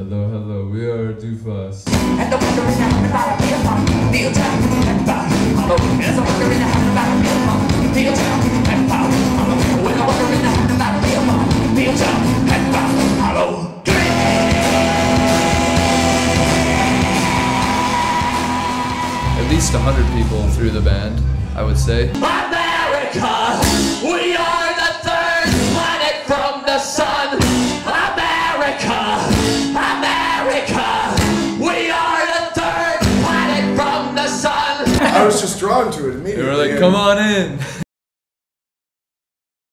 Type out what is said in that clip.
Hello, hello, we are Dufus. And the wonder in the about a real fun, real time, and power. Hello, there's a wonder in the heart about a real fun, real time, and power. Hello, there's a wonder in the about a real fun, real time, and power. Hello, At least 100 people through the band, I would say. America, I was just drawn to it They immediately. were like, come on in.